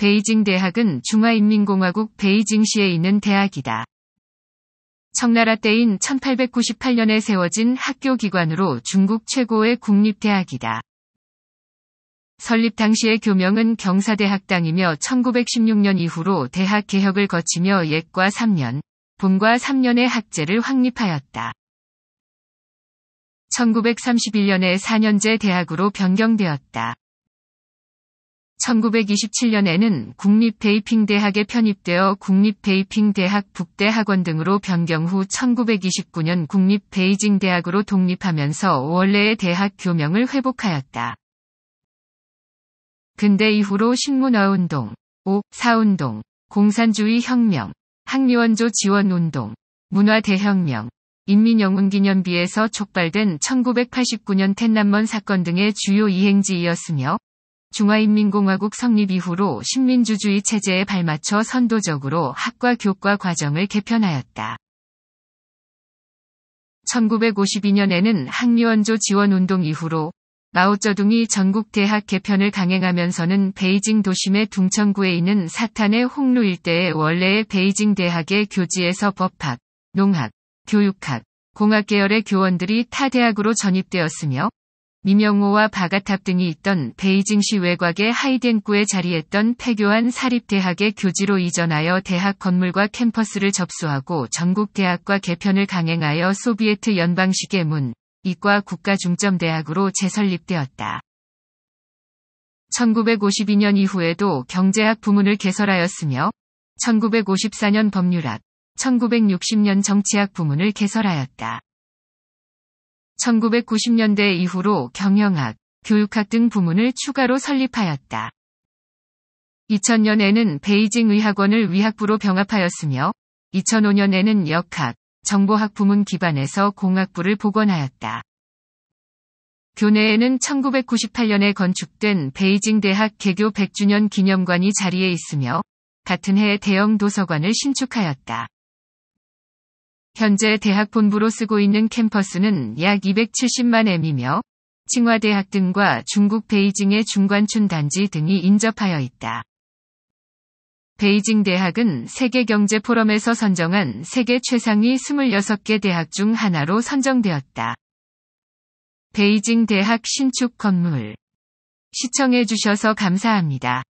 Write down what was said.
베이징 대학은 중화인민공화국 베이징시에 있는 대학이다. 청나라 때인 1898년에 세워진 학교 기관으로 중국 최고의 국립대학이다. 설립 당시의 교명은 경사대학당이며 1916년 이후로 대학 개혁을 거치며 예과 3년, 본과 3년의 학제를 확립하였다. 1931년에 4년제 대학으로 변경되었다. 1927년에는 국립베이핑대학에 편입되어 국립베이핑대학 북대학원 등으로 변경 후 1929년 국립베이징대학으로 독립하면서 원래의 대학 교명을 회복하였다. 근대 이후로 신문화운동, 5, 사운동, 공산주의 혁명, 학리원조 지원운동, 문화대혁명, 인민영웅기념비에서 촉발된 1989년 텐남먼 사건 등의 주요 이행지이었으며 중화인민공화국 성립 이후로 식민주주의 체제에 발맞춰 선도적으로 학과 교과 과정을 개편하였다. 1952년에는 학리원조 지원운동 이후로 마오쩌둥이 전국 대학 개편을 강행하면서는 베이징 도심의 둥천구에 있는 사탄의 홍루 일대의 원래의 베이징 대학의 교지에서 법학, 농학, 교육학, 공학 계열의 교원들이 타 대학으로 전입되었으며 미명호와 바가탑 등이 있던 베이징시 외곽의 하이덴구에 자리했던 폐교한 사립대학의 교지로 이전하여 대학 건물과 캠퍼스를 접수하고 전국 대학과 개편을 강행하여 소비에트 연방식의 문, 이과 국가중점대학으로 재설립되었다. 1952년 이후에도 경제학 부문을 개설하였으며 1954년 법률학, 1960년 정치학 부문을 개설하였다. 1990년대 이후로 경영학, 교육학 등 부문을 추가로 설립하였다. 2000년에는 베이징 의학원을 위학부로 병합하였으며 2005년에는 역학, 정보학 부문 기반에서 공학부를 복원하였다. 교내에는 1998년에 건축된 베이징 대학 개교 100주년 기념관이 자리에 있으며 같은 해 대형 도서관을 신축하였다. 현재 대학 본부로 쓰고 있는 캠퍼스는 약 270만 M이며 칭화대학 등과 중국 베이징의 중관춘 단지 등이 인접하여 있다. 베이징 대학은 세계경제포럼에서 선정한 세계 최상위 26개 대학 중 하나로 선정되었다. 베이징 대학 신축 건물. 시청해주셔서 감사합니다.